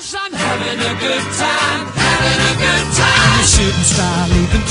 gosh, I'm having a good time, having a good time. I'm a shooting star leaping